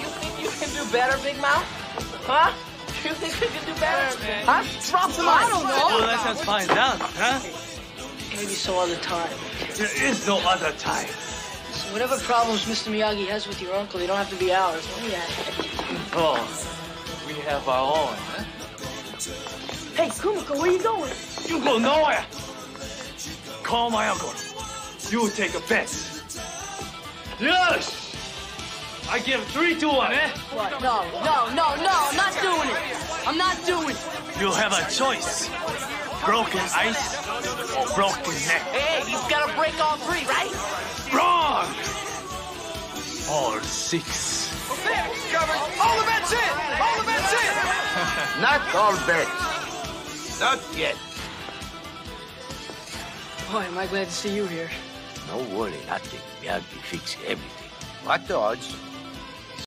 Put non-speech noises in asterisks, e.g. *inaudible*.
you think you can do better, Big Mouth? Huh? You think you can do better? Huh? Drop some I don't know. Well, let's just find out, huh? Maybe some other time. There is no other time. So whatever problems Mr. Miyagi has with your uncle, they don't have to be ours. Oh, yeah. Oh, we have our own, huh? Hey, Kumiko, where are you going? You go nowhere. Call my uncle. You take a bet. Yes! I give three to one, eh? What? No, no, no, no, I'm not doing it. I'm not doing it. You have a choice. Broken ice or broken neck. Hey, you've got to break all three, right? Wrong! All six. All the bets in! All the bets in! *laughs* Not all bets. Not yet. Boy, am I glad to see you here. No worry, nothing. Miyagi fix everything. What the odds?